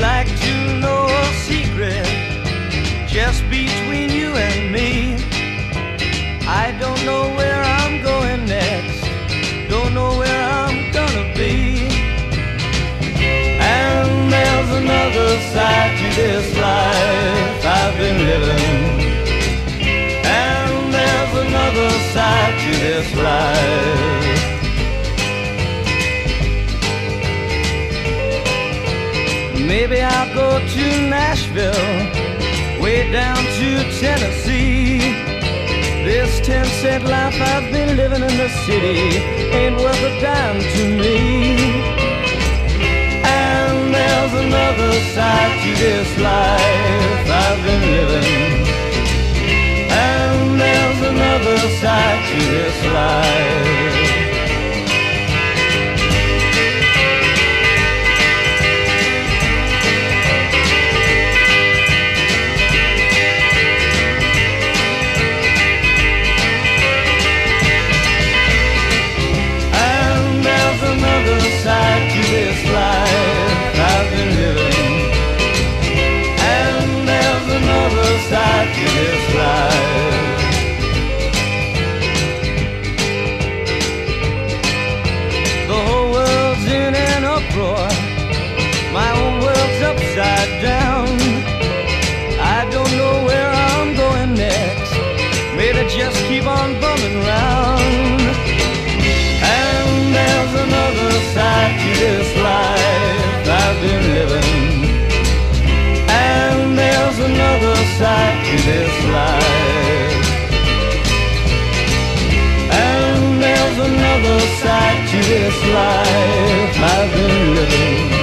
like to know a secret just between you and me. I don't know where I'm going next, don't know where I'm gonna be. And there's another side to this life I've been living. And there's another side to this life. Maybe I'll go to Nashville, way down to Tennessee. This ten cent life I've been living in the city ain't worth a dime to me. And there's another side to this life I've been living. And there's another side to this life. Uproar. My own world's upside down. I don't know where I'm going next. Maybe just keep on bumming round. And there's another side to this life I've been living. And there's another side to this life. And there's another side this life I've been living.